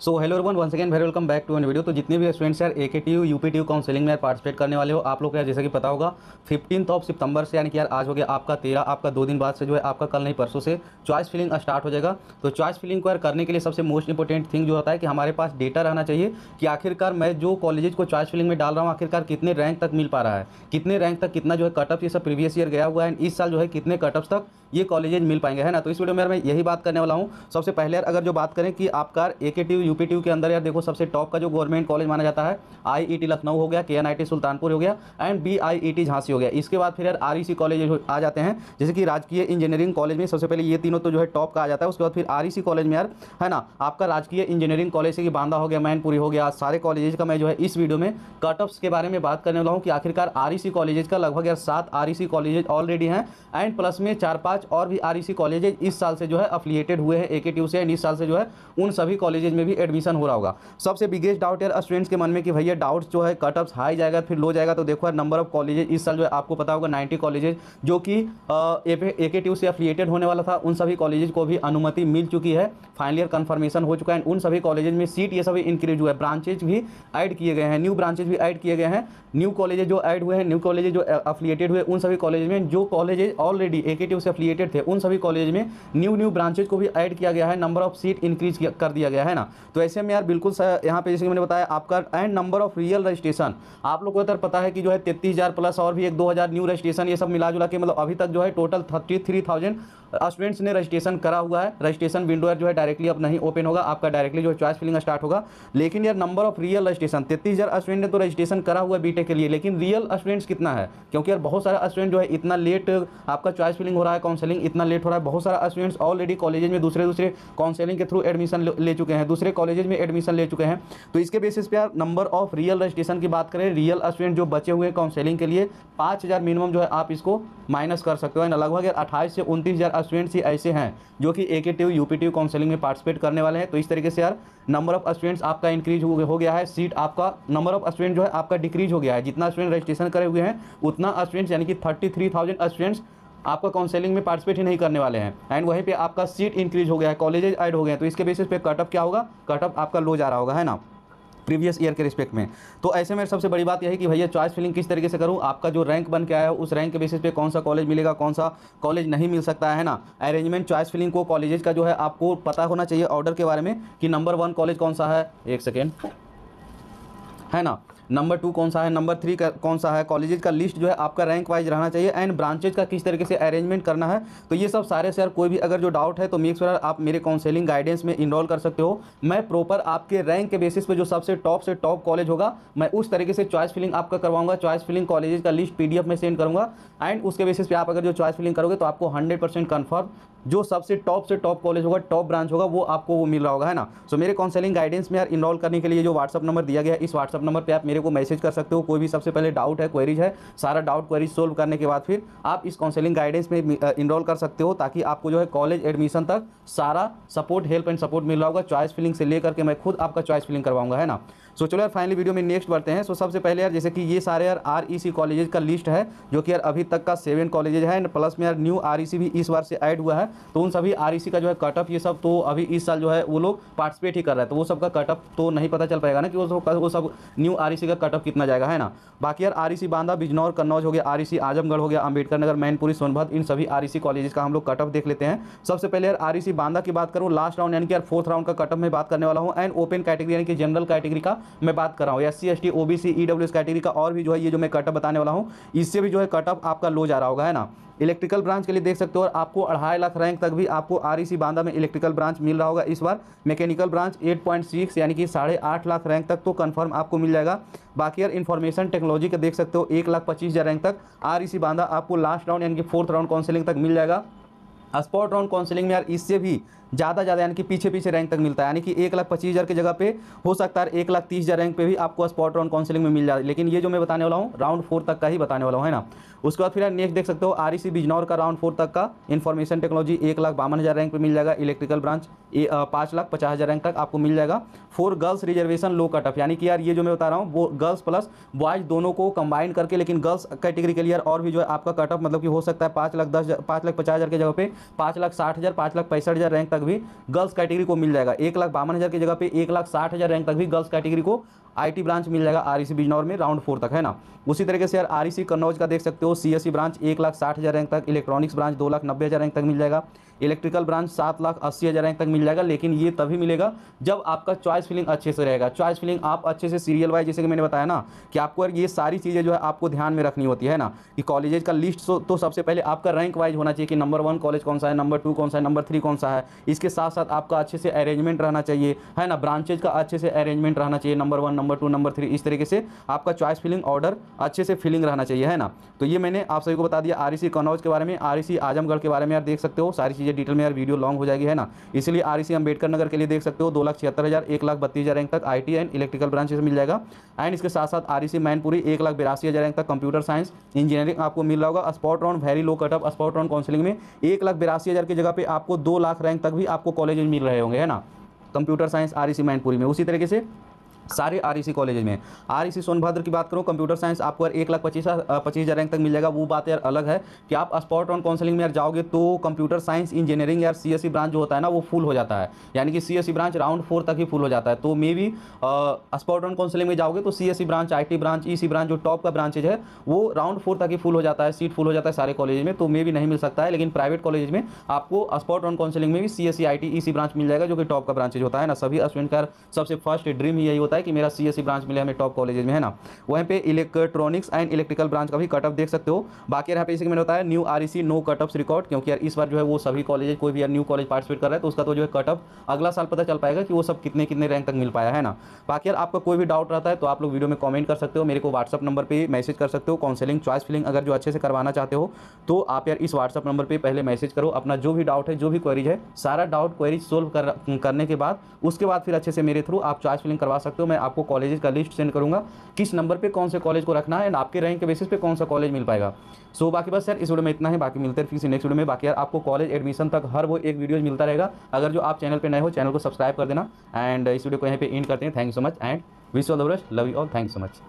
So hello everyone once again very welcome back to an video तो जितने भी students यार A K T U P T U counselling में यार participate करने वाले हो, आप लोग यार जैसे कि पता होगा फिफ्टीन ऑफ़ सितंबर से यानी कि यार आज हो गया आपका तेरह, आपका दो दिन बाद से जो है आपका कल नहीं, परसों से चॉइस फिलिंग स्टार्ट हो जाएगा। तो चॉइस फिलिंग को यार करने के लिए सबसे मोस्ट इंपॉर्टेंट थिंग जो होता है कि हमारे पास डेटा रहना चाहिए कि आखिरकार मैं जो कॉलेजेज को चॉइस फिलिंग में डाल रहा हूँ, आखिरकार कितने रैंक तक मिल पा रहा है, कितने रैंक तक कितना जो है कटअप ये सब प्रीवियस ईयर गया हुआ है एंड इस साल जो है कितने कटअप्स तक ये कॉलेजेज मिल पाएँगे, है ना? तो इस वीडियो में मैं यही बात करने वाला हूँ। सबसे पहले यार अगर जो बात करें कि आपका ए के टी पी टी के अंदर, यार देखो सबसे टॉप का जो गवर्नमेंट कॉलेज माना जाता है आईईटी लखनऊ हो गया के सुल्तानपुर हो गया एंड बी टी झांसी हो गया। इसके बाद फिर यार आर कॉलेज आ जाते हैं, जैसे कि राजकीय इंजीनियरिंग कॉलेज में सबसे पहले ये तीनों तो जो है टॉप का आ जाता है, उसके बाद फिर REC कॉलेज में यार, है ना, आपका राजकीय इंजीनियरिंग कॉलेज से बांदा हो गया, मैनपुरी हो गया, सारे कॉलेजेज का मैं जो है इस वीडियो में कट ऑफ्स के बारे में बात करने वाला हूँ कि आखिरकार आर कॉलेजेज का लगभग यार सात आर कॉलेजेज ऑलरेडी हैं एंड प्लस में चार पाँच और भी आर कॉलेजेज इस साल से जो है अफिलिएटेड हुए हैं ए से एंड इस साल से जो है उन सभी कॉलेजेज में भी एडमिशन हो रहा होगा। सबसे बिगेस्ट डाउट यार स्टूडेंट्स के मन में कि भैया डाउट्स जो है कट ऑफ्स हाई जाएगा, फिर लो जाएगा तो देखो यार नंबर ऑफ़ कॉलेजेज इस साल जो है, आपको पता होगा 90 कॉलेजेज जो कि ए के से अफिलिएटेड होने वाला था, उन सभी कॉलेजेज को भी अनुमति मिल चुकी है। फाइनल ईयर कन्फर्मेशन हो चुका है उन सभी कॉलेजेज में सीट ये सभी इंक्रीज हुआ है। ब्रांचेज भी ऐड किए गए हैं न्यू ब्रांचेज भी ऐड किए गए हैं। न्यू कॉलेजेज जो ऐड हुए हैं न्यू कॉलेजेज जो अफिलिएटेड हुए, उन सभी कॉलेज में जो कॉलेजेज ऑलरेडी ए से अफिलिएटेड थे, उन सभी कॉलेज में न्यू न्यू ब्रांचेज को भी ऐड किया गया है। नंबर ऑफ़ सीट इंक्रीज कर दिया गया है ना। तो ऐसे में यार बिल्कुल यहाँ पे जैसे मैंने बताया, आपका and number of real registration आप लोग को इधर पता है कि जो है तेतीस प्लस और भी एक दो न्यू रजिस्ट्रेशन ये सब मिला जुला के मतलब अभी तक जो है टोटल थर्टी स्टूडेंट्स ने रजिस्ट्रेशन करा हुआ है। रजिस्ट्रेशन विंडो जो है डायरेक्टली अब नहीं ओपन होगा। आपका डायरेक्टली जो चॉइस फिलिंग स्टार्ट होगा। लेकिन यार नंबर ऑफ़ रियल रजिस्ट्रेशन तैतीस हज़ार स्टूडेंट ने तो रजिस्ट्रेशन करा हुआ है के लिए। लेकिन रियल स्टूडेंट्स कितना है? क्योंकि यार बहुत सारा स्टूडेंट जो है इतना लेट आपका चॉइस फिलिंग हो रहा है काउंसलिंग इतना लेट हो रहा है। बहुत सारा स्टूडेंट्स ऑलरेडी कॉलेज में दूसरे दूसरे काउंसलिंग के थ्रू एडमिशन ले चुके हैं। दूसरे कॉलेज में एडमिशन ले चुके हैं। तो इसके बेसिस पे यार नंबर ऑफ़ रियल रजिस्ट्रेशन की बात करें रियल स्टूडेंट जो बचे हुए काउंसलिंग के लिए, पाँच हज़ार मिनिमम जो है आप इसको माइनस कर सकते हो। लगभग यार अट्ठाईस से उनतीस हज़ार स्टूडेंट्स ही ऐसे हैं जो कि A K T U P T counselling में पार्टिसिपेट करने वाले हैं। तो इस तरीके से यार नंबर ऑफ़ स्टूडेंट्स आपका इंक्रीज हो गया है। सीट आपका नंबर ऑफ़ स्टूडेंट जो है आपका डिक्रीज हो गया है। जितना स्टूडेंट रजिस्ट्रेशन करे हुए हैं, उतना स्टूडेंट्स यानी कि थर्टी थ्री थाउज़ेंड स्टूडेंट्स आपका काउंसलिंग में पार्टिसिपेट ही नहीं करने वाले हैं। एंड वहीं पे आपका सीट इंक्रीज हो गया है कॉलेजेज ऐड हो गए हैं। तो इसके बेसिस पे कटअप क्या होगा? कटअप आपका लो जा रहा होगा, है ना? प्रीवियस ईयर के रिस्पेक्ट में। तो ऐसे में सबसे बड़ी बात यह है कि भैया चॉइस फिलिंग किस तरीके से करूँ? आपका जो रैंक बन के आया है, उस रैंक के बेसिस पे कौन सा कॉलेज मिलेगा, कौन सा कॉलेज नहीं मिल सकता है ना? अरेंजमेंट चॉइस फिलिंग को कॉलेजेस का जो है, आपको पता होना चाहिए ऑर्डर के बारे में कि नंबर वन कॉलेज कौन सा है? एक सेकेंड है ना? नंबर टू कौन सा है? नंबर थ्री का कौन सा है? कॉलेजेज का लिस्ट जो है आपका रैंक वाइज रहना चाहिए एंड ब्रांचेज का किस तरीके से अरेंजमेंट करना है? तो ये सब सारे से यार कोई भी अगर जो डाउट है तो मेक श्योर आप मेरे काउंसलिंग गाइडेंस में इनरोल कर सकते हो। मैं प्रॉपर आपके रैंक के बेसिस पे जो सबसे टॉप से टॉप कॉलेज होगा, मैं उस तरीके से चॉइस फिलिंग आपका करवाऊँगा। चॉइस फिलिंग कॉलेजेज का लिस्ट पीडीएफ में सेंड करूँगा। एंड उसके बेसिस पे आप अगर जो चॉइस फिलिंग करोगे तो आपको हंड्रेड परसेंट कन्फर्म जो सबसे टॉप से टॉप कॉलेज होगा टॉप ब्रांच होगा वो आपको वो मिल रहा होगा है ना? सो so, मेरे काउंसलिंग गाइडेंस में यार इनरोल करने के लिए जो व्हाट्सअप नंबर दिया गया इस व्हाट्सअप नंबर पर आप मेरे को मैसेज कर सकते हो। कोई भी सबसे पहले डाउट है क्वेरीज है सारा डाउट क्वेरीज सोल्व करने के बाद फिर आप इस काउंसलिंग गाइडेंस में इनरोल कर सकते हो ताकि आपको जो है कॉलेज एडमिशन तक सारा सपोर्ट हेल्प एंड सपोर्ट मिल रहा होगा। चॉइस फिलिंग से लेकर के मैं खुद आपका चॉइस फिलिंग करवाऊँगा है ना? सो so, चलो यार फाइनली वीडियो में नेक्स्ट बढ़ते हैं। सो so, सबसे पहले यार जैसे कि ये सारे यार आर ई कॉलेजेज का लिस्ट है जो कि यार अभी तक का सेवन कॉलेजेज है एंड प्लस में यार न्यू सी भी इस बार से ऐड हुआ है। तो उन सभी आरईसी का जो है कटअप ये सब तो अभी इस साल जो है वो लोग पार्टिसिपेट ही कर रहे हैं। तो वो सब का कटअप तो नहीं पता चल पाएगा ना कि वो सब वो सब न्यू आरईसी का कटअप कितना जाएगा, है ना? बाकी यार आर सी बांदा, बिजनौर, कन्नौज हो गया आरईसी आजमगढ़ हो गया अंबेडकर नगर, मैनपुरी, सोनभद्र, इन सभी आर ई सी कॉलेजेज का हम लोग कटअप देख लेते हैं। सबसे पहले यार आर बांदा की बात करूँ लास्ट राउंड यानी कि यार फोर्थ राउंड का कटअप में बात करने वाला हूँ एंड ओपन कैटेगरी यानी कि जनरल कैटेगरी का मैं बात कर रहा हूँ। S C S T O B C W category का और भी जो है, ये जो मैं कटअप बताने वाला हूँ, इससे भी जो है कटअप आपका लो जा रहा होगा, है ना? इलेक्ट्रिकल ब्रांच के लिए देख सकते हो और आपको अढ़ाई लाख रैंक तक भी आपको आर बांदा में इलेक्ट्रिकल ब्रांच मिल रहा होगा इस बार। मैकेनिकल ब्रांच 8.6 यानी कि साढ़े आठ लाख रैंक तक तो कंफर्म आपको मिल जाएगा। बाकी यार इन्फॉर्मेशन टेक्नोलॉजी का देख सकते हो, एक लाख पच्चीस हज़ार रैंक तक आर बांदा आपको लास्ट राउंड यानी कि फोर्थ राउंड काउंसिलिंग तक मिल जाएगा। स्पॉट राउंड काउंसिलिंग में यार इससे भी ज़्यादा ज़्यादा यानी कि पीछे पीछे रैंक तक मिलता है। यानी कि एक लाख पच्चीस हज़ार की जगह पे हो सकता है एक लाख तीस हज़ार रैंक पे भी आपको स्पॉट राउंड काउंसिलिंग में मिल जाए। लेकिन ये जो मैं बताने वाला हूँ राउंड फोर तक का ही बताने वाला हूँ, है ना? उसके बाद फिर यार नेक्स्ट देख सकते हो आर ई बिजनौर का राउंड फोर तक का इन्फॉर्मेशन टेक्नोलॉजी एक लाख बावन हज़ार रैंक पर मिल जाएगा। इलेक्ट्रिकल ब्रांच पाँच लाख पचास हज़ार रैंक तक आपको मिल जाएगा। For girls reservation low cut off यानी कि यार ये जो मैं बता रहा हूँ, वो गर्ल्स प्लस बॉयज़ दोनों को कंबाइन करके, लेकिन गर्ल्स कैटेगरी के लिए और भी जो है आपका कट ऑफ़ मतलब कि हो सकता है पाँच लाख दस पाँच लाख पचास हज़ार की जगह पे पाँच लाख साठ हज़ार, पाँच लाख पैंसठ हज़ार रैंक तक भी गर्ल्स कैटेगरी को मिल जाएगा। एक लाख बावन हज़ार की जगह पे एक लाख साठ हज़ार रैंक तक भी गर्ल्स कैटेगरी को आईटी ब्रांच मिल जाएगा आर बिजनौर में, राउंड फोर तक, है ना? उसी तरीके से यार आर कन्नौज का देख सकते हो सी ब्रांच एक लाख साठ हज़ार रैंक तक, इलेक्ट्रॉनिक्स ब्रांच दो लाख नब्बे हज़ार रैंक तक मिल जाएगा, इलेक्ट्रिकल ब्रांच सात लाख अस्सी हज़ार रैंक तक मिल जाएगा, लेकिन ये तभी मिलेगा जब आपका चॉइस फिलिंग अच्छे से रहेगा। चॉइस फिलिंग आप अच्छे से सीरियल वाइज, जैसे कि मैंने बताया ना, कि आपको ये सारी चीज़ें जो है आपको ध्यान में रखनी होती है ना? कि कॉलेजेज का लिस्ट तो सबसे पहले आपका रैंक वाइज होना चाहिए कि नंबर वन कॉलेज कौन सा है, नंबर टू कौन सा है, नंबर थ्री कौन सा है, इसके साथ साथ आपका अच्छे से अरेंजमेंट रहना चाहिए, है ना? ब्रांचेज का अच्छे से अरेंजमेंट रहना चाहिए, number one number two, number three, इस तरीके से आपका चॉइस फिलिंग ऑर्डर अच्छे से फिलिंग रहना चाहिए, है ना? तो ये मैंने आप सभी को बता दिया आर कन्नौज के बारे में आर आजमगढ़ के बारे में यार देख सकते हो, सारी चीज़ें डिटेल में यार वीडियो लॉन्ग हो जाएगी, है ना? इसलिए आर सी नगर के लिए देख सकते हो, दो लाख छिहत्तर हज़ार, एक लाख बत्तीस हज़ार रैंक तक I T and electrical branch मिल जाएगा। एंड इसके साथ साथ आर सी मैनपुरी एक लाख बिरासी हज़ार रैंक तक कंप्यूटर साइंस इंजीनियरिंग आपको मिल रहा होगा। Spot round very low cutoff spot round counselling में एक लाख बिरासी हज़ार की जगह पे आपको दो लाख रैंक तक भी आपको कॉलेज मिल रहे होंगे, है ना? Computer science R C Mainpuri में, उसी तरीके से सारे आर ई कॉलेज में। आर ई सोनभद्र की बात करूँ कंप्यूटर साइंस आपको एक लाख पच्चीस पच्चीस हज़ार रैंक तक मिल जाएगा। वो बात यार अलग है कि आप स्पॉट ऑन काउंसलिंग में यार जाओगे तो कंप्यूटर साइंस इंजीनियरिंग यार सी ब्रांच जो होता है ना, वो फुल हो जाता है। यानी कि सीएसई ब्रांच राउंड फोर तक ही फुल हो जाता है। तो may be spot on counselling में जाओगे तो C branch IT branch EC branch जो टॉप का ब्रांचेज है, वो राउंड फोर तक ही फुल हो जाता है। सीट फुल हो जाता है सारे कॉलेज में तो मे भी नहीं मिल सकता है। लेकिन प्राइवेट कॉलेज में आपको स्पॉट ऑन काउंसलिंग में भी सी एस ब्रांच मिल जाएगा, जो कि टॉप का ब्रांचेज होता है ना। सभी स्टूडेंट का सबसे फ़र्स्ट ड्रीम यही होता है कि मेरा सीएससी ब्रांच मिले हमें टॉप कॉलेज में, है ना? वहीं पे इलेक्ट्रॉनिक्स एंड इलेक्ट्रिकल ब्रांच का भी कटअप देख सकते हो। बाकी यहाँ पे इसी मैंने बताया new R no cutoffs record क्योंकि यार इस बार जो है वो सभी कॉलेज कोई भी यार न्यू कॉलेज पार्टिसिपेट कर रहा है तो उसका तो जो है कटअप अगला साल पता चल पाएगा कि वो सब कितने कितने रैंक तक मिल पाया, है ना? बाकी यार आपका कोई भी डाउट रहता है तो आप लोग वीडियो में कमेंट कर सकते हो, मेरे को व्हाट्सअप नंबर पर मैसेज कर सकते हो काउंसलिंग चॉइस फिलिंग अगर जो अच्छे से करवाना चाहते हो तो आप यार इस व्हाट्सअप नंबर पर पहले मैसेज करो, अपना जो भी डाउट है, जो भी क्वेरीज है, सारा डाउट क्वेरीज सोल्व करने के बाद, उसके बाद फिर अच्छे से मेरे थ्रू आप चॉइस फिलिंग करवा सकते हो। मैं आपको कॉलेजेस का लिस्ट सेंड करूँगा, किस नंबर पर कौन से कॉलेज को रखना है एंड आपके रैंक के बेसिस पे कौन सा कॉलेज मिल पाएगा। सो बाकी बस सर इस वीडियो में इतना है, बाकी मिलते हैं फिर नेक्स्ट वीडियो में। बाकी यार, आपको कॉलेज एडमिशन तक हर वो एक वीडियो मिलता रहेगा। अगर जो आप चैनल पर नए हो चैनल को सब्सक्राइब कर देना। एंड इस वीडियो को यहाँ पे इन करते हैं। Thank you so much and wish all the best love you all thank so much